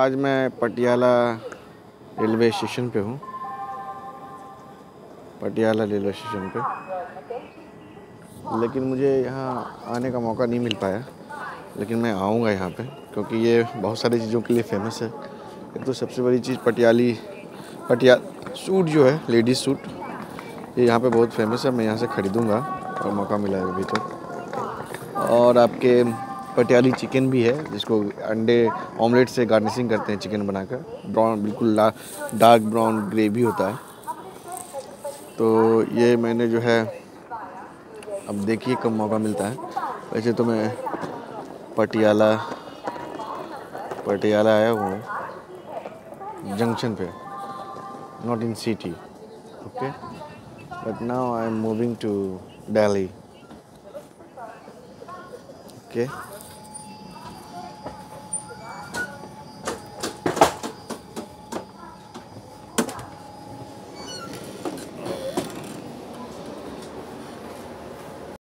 आज मैं Patiala railway station पे हूँ। पटियाला रेलवे स्टेशन पे। लेकिन मुझे यहाँ आने का मौका नहीं मिल पाया। लेकिन मैं आऊँगा यहाँ पे, क्योंकि ये बहुत सारी चीज़ों के लिए फ़ेमस है। एक तो सबसे बड़ी चीज़ पटियाली, पटिया, सूट जो है लेडीज़ सूट ये यहाँ पे बहुत फ़ेमस है। मैं यहाँ से ख़रीदूँगा और मौका मिला है अभी तो और आपके पटियाली चिकन भी है, जिसको अंडे ऑमलेट से गार्निशिंग करते हैं चिकन बनाकर। ब्राउन बिल्कुल डार्क ब्राउन ग्रेवी होता है। तो ये मैंने जो है, अब देखिए कब मौका मिलता है। वैसे तो मैं पटियाला पटियाला आया हुआ जंक्शन पे not in city okay but now I am moving to Delhi okay